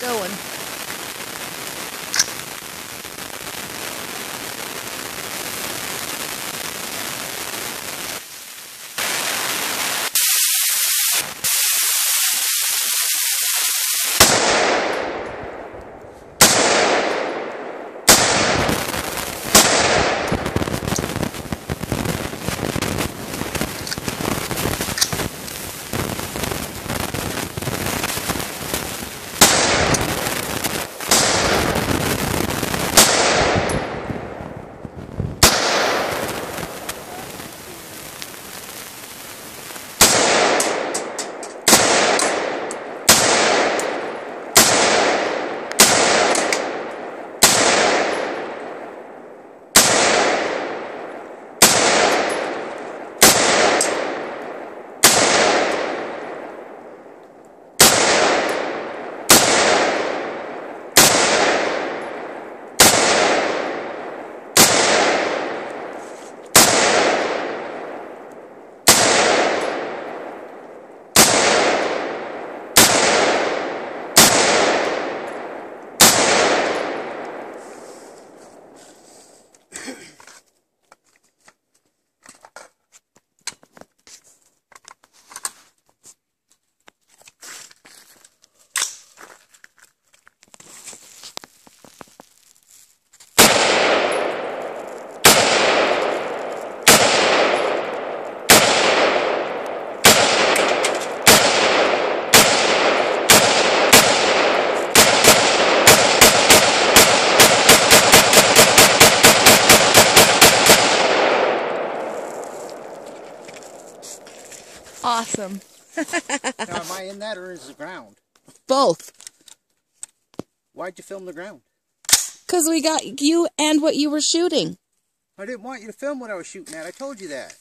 going. Awesome. now, am I in that or is the ground? Both. Why'd you film the ground? Because we got you and what you were shooting. I didn't want you to film what I was shooting at. I told you that.